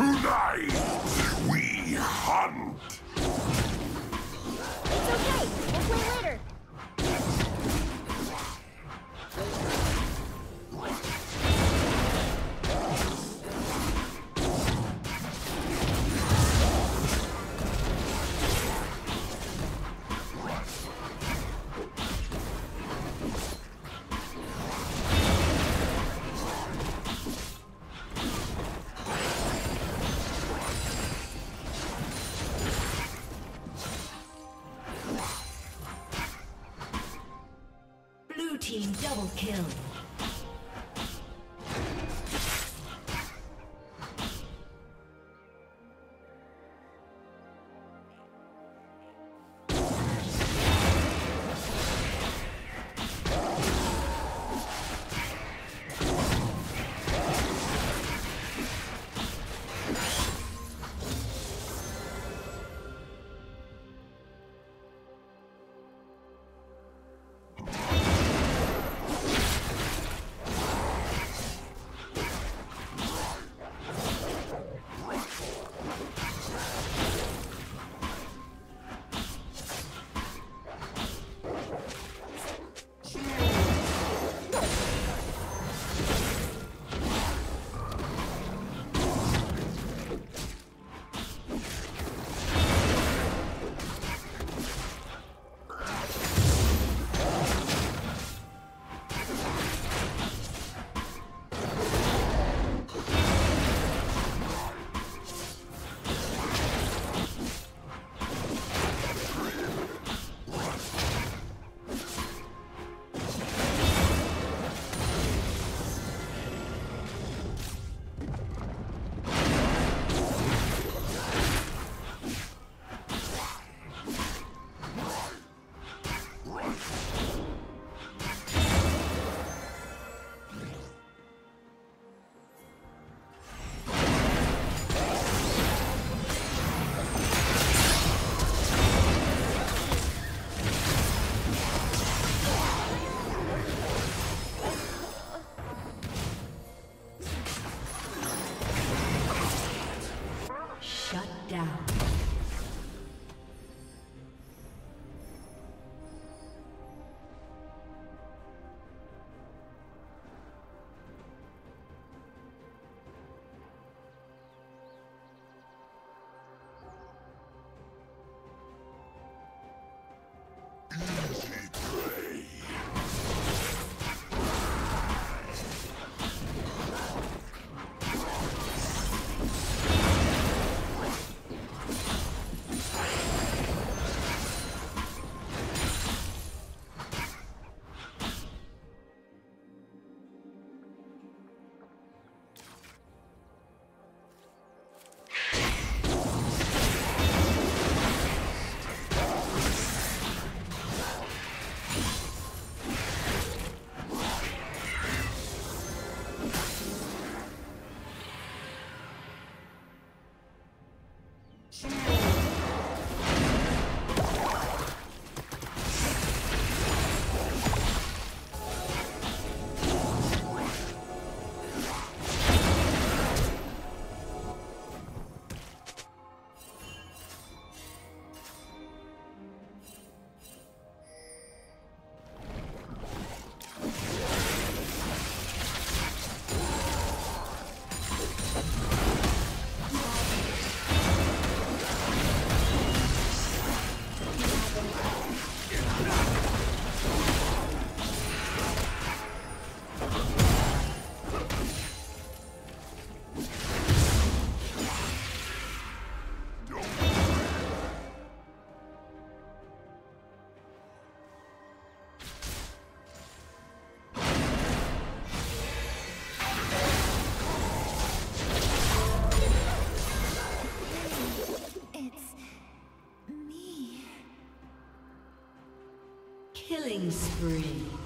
Tonight, Killing spree.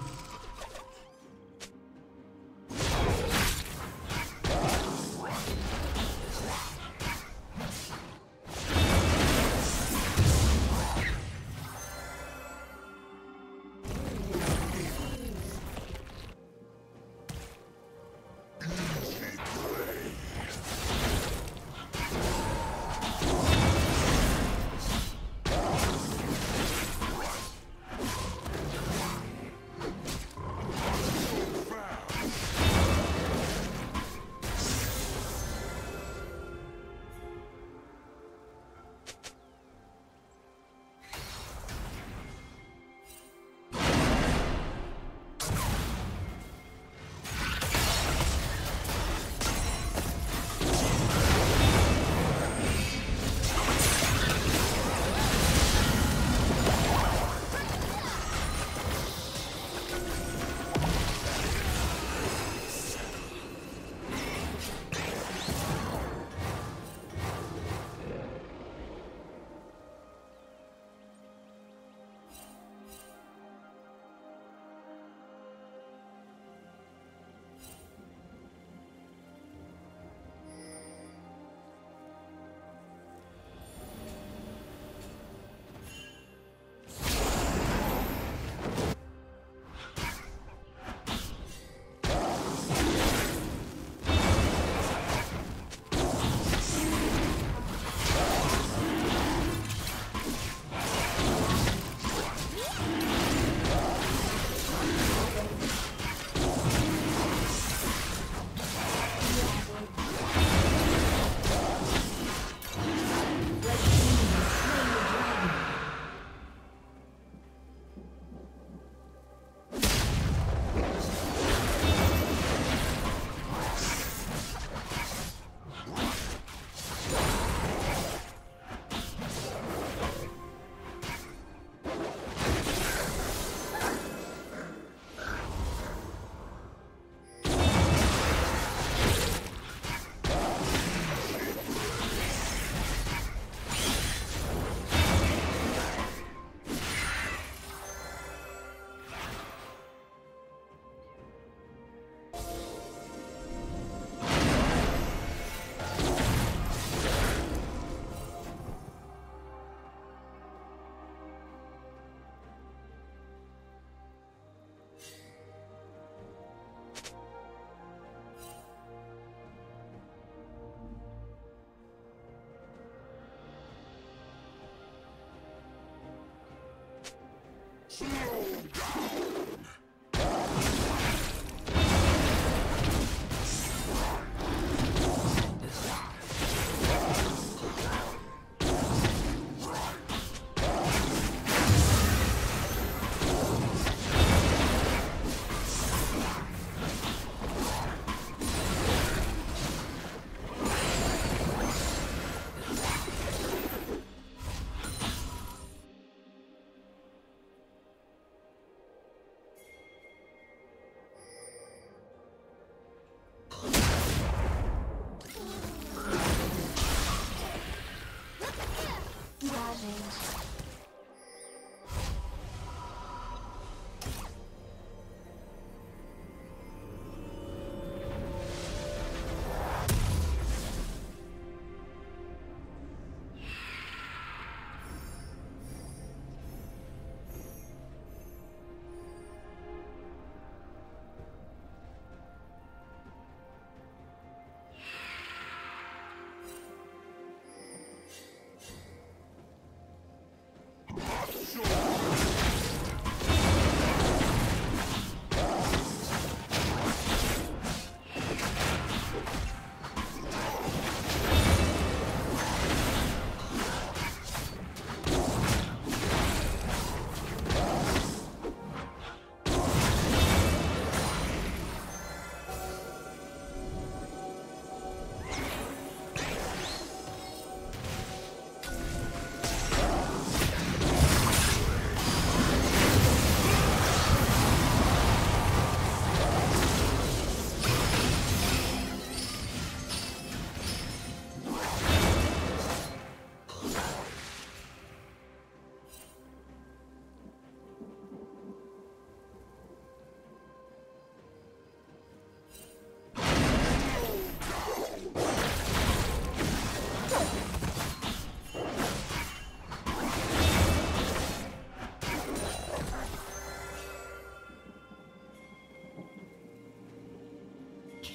Slow down!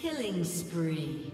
Killing spree.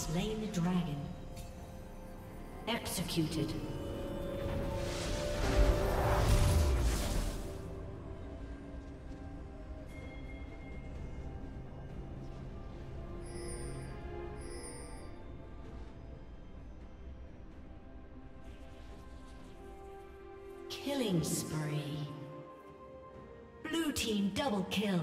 Slain the dragon. Executed. Killing spree. Blue team double kill.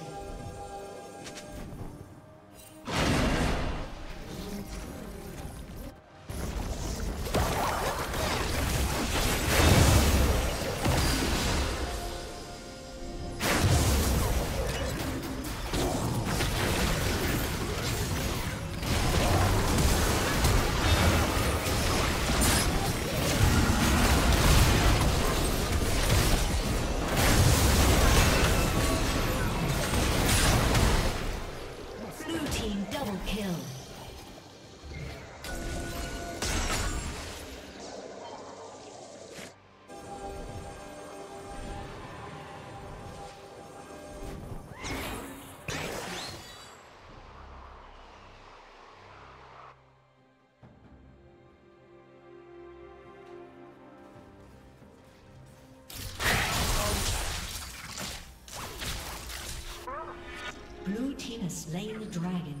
Slain the dragon.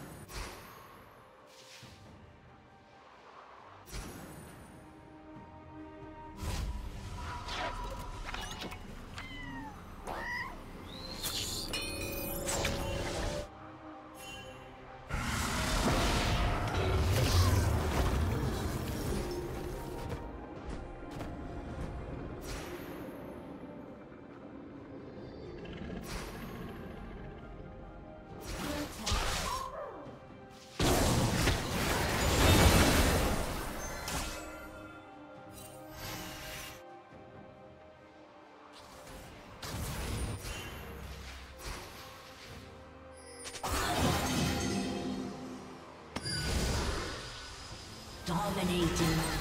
Dominating.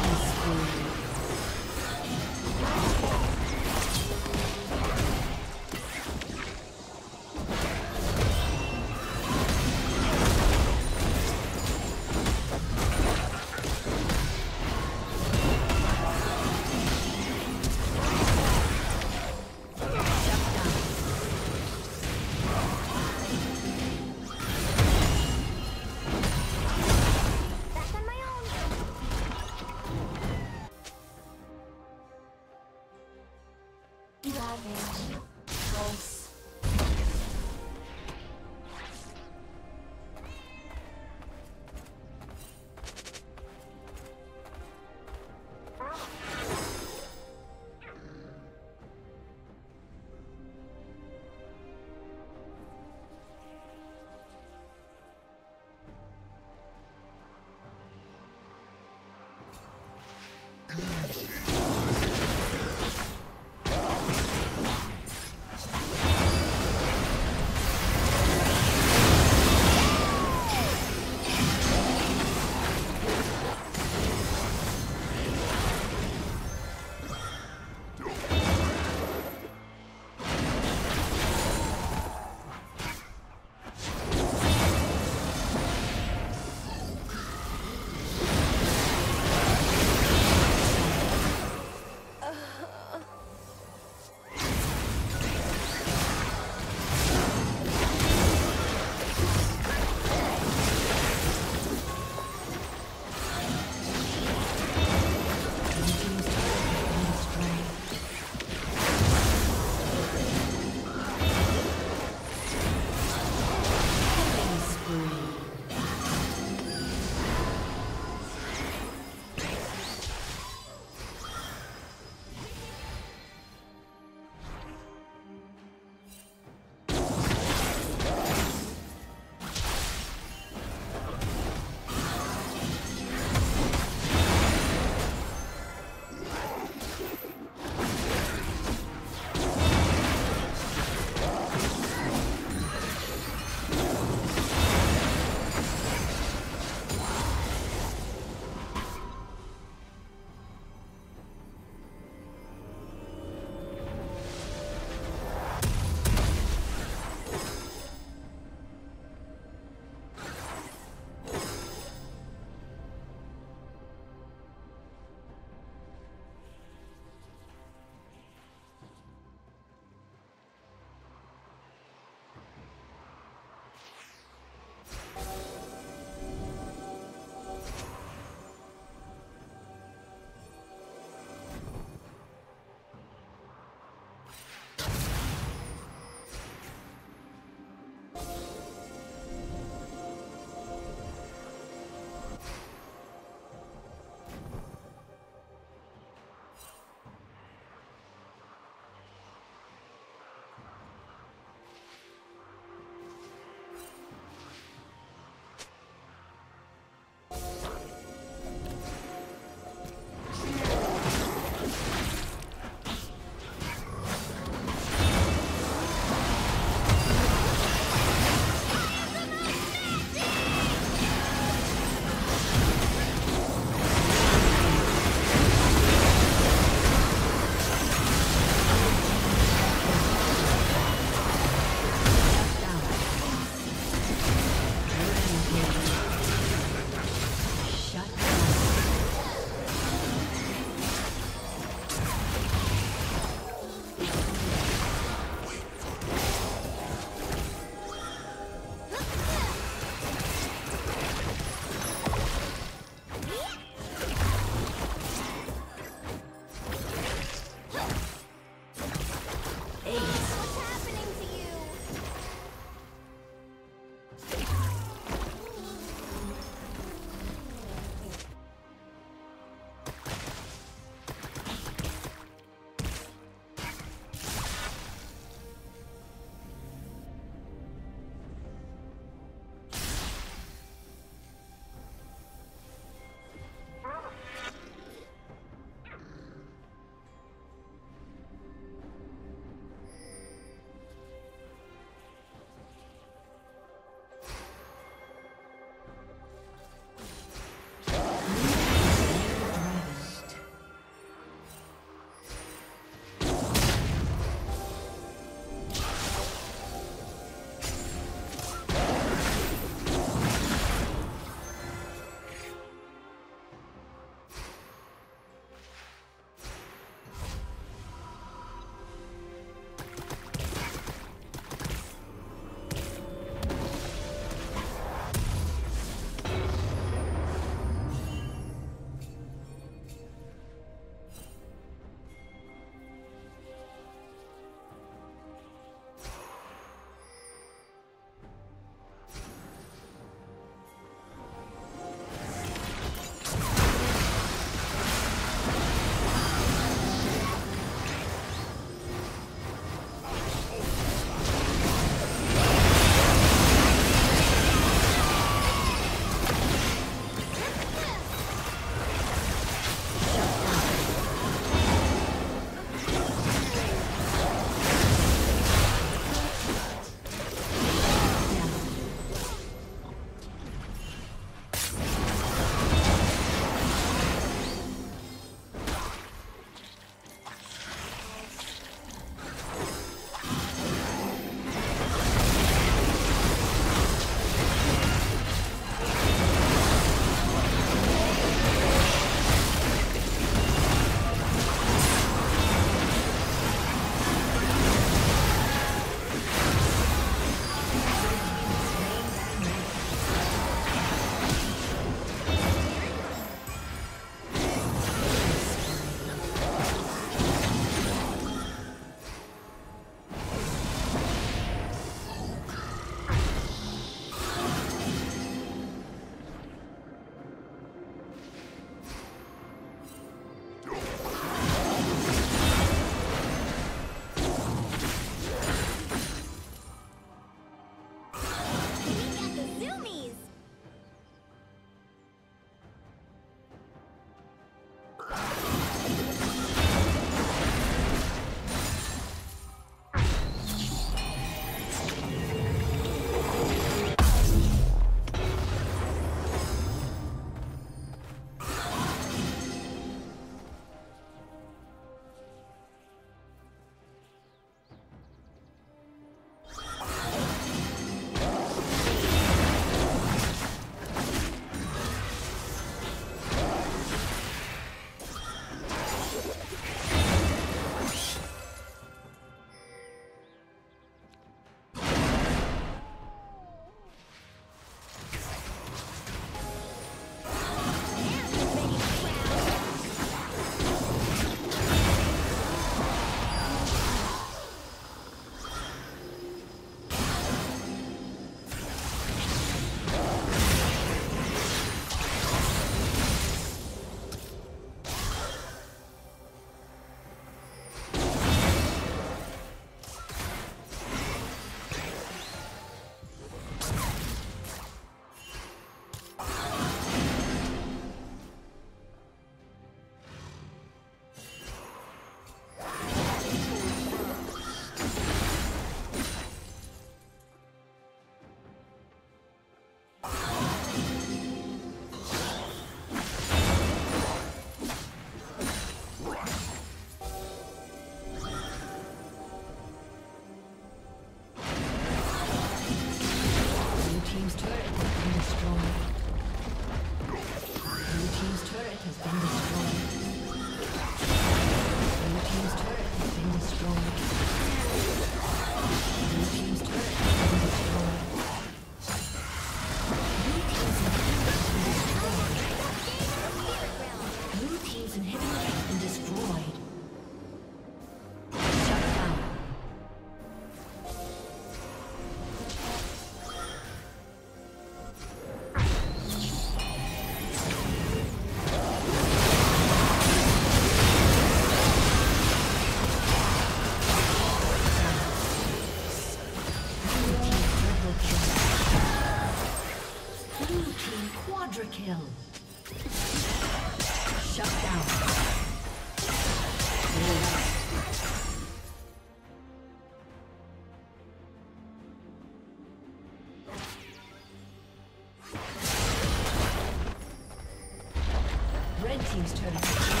team's turret.